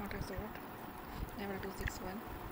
water sort level 261